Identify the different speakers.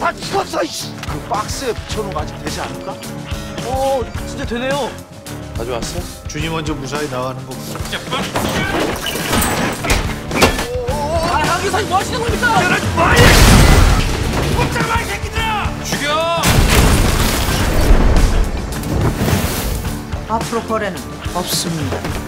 Speaker 1: 다 죽었어 이씨 그 박스에 붙여놓은 거 아직 되지 않을까?
Speaker 2: 오 진짜 되네요
Speaker 3: 가져왔어?
Speaker 1: 준이 먼저 무사히 나가는
Speaker 2: 거아 하기사님 아, 그 뭐 하시는 겁니까
Speaker 4: 앞으로 거래는 없습니다.